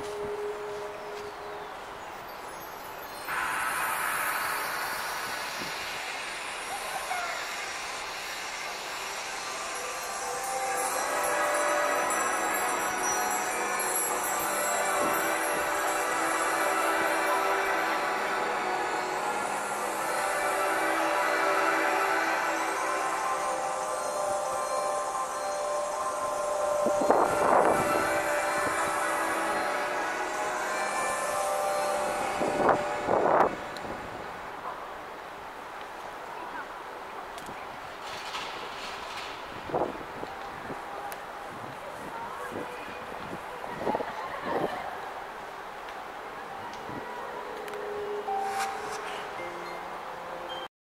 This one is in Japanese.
え?